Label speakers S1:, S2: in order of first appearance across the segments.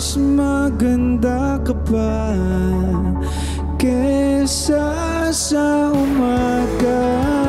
S1: mas maganda ka pa Kesa sa umaga.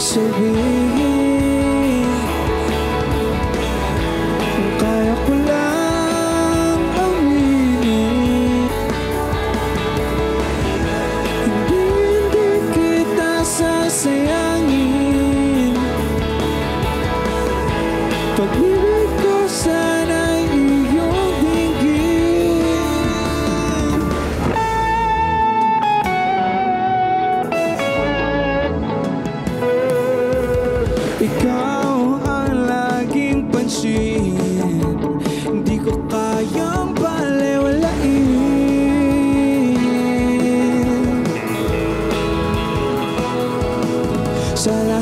S1: Sabihin. Kung kaya ko lang aminin. Hindi, hindi kita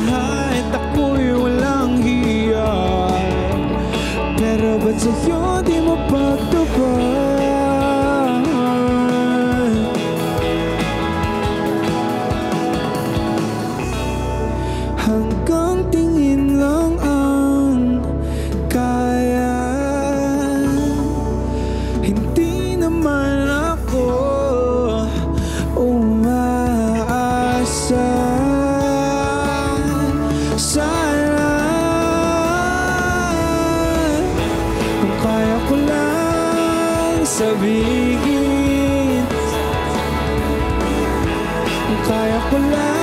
S1: Lahat ako'y walang hiya. Pero ba't sa'yo di mo sabihin. Kaya ko lang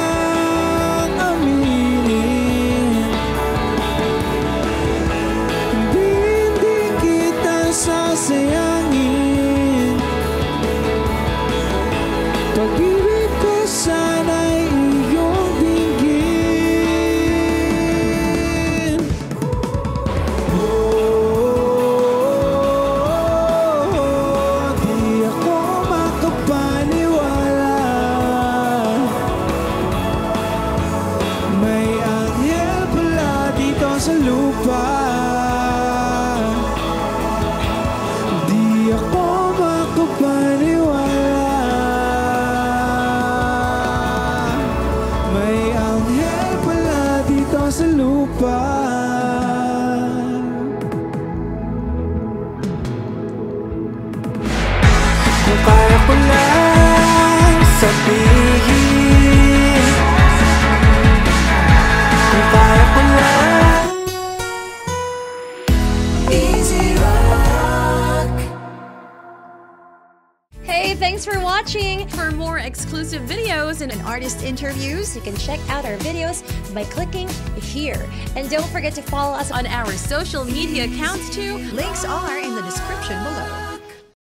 S1: sa lupa
S2: thanks for watching! For more exclusive videos and
S3: artist interviews, you can check out our videos by clicking here. And don't forget to follow us
S2: on our social media accounts too,
S3: links are in the description below.